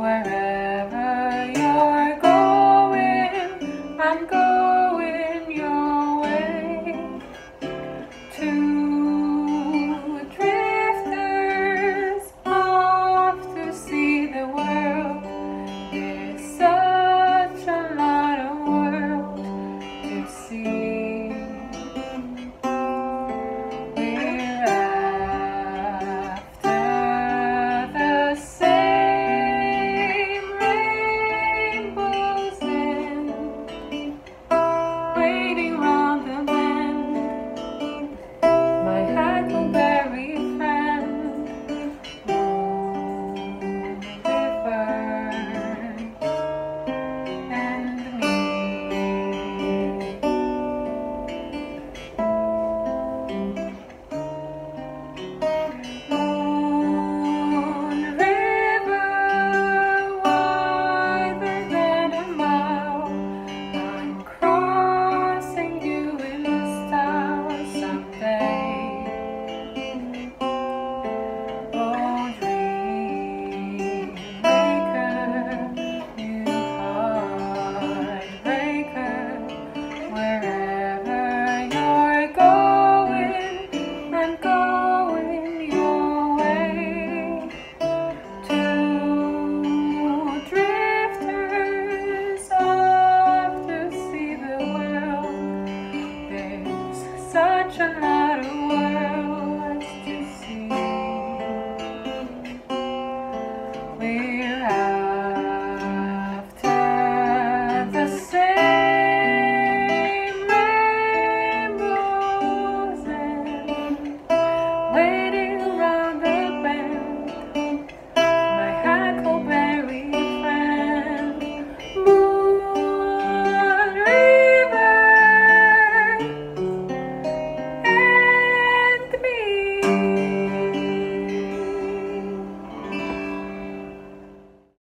Wherever you're going, I'm going your way. Two drifters off to see the world. It's such a lot of world to see. option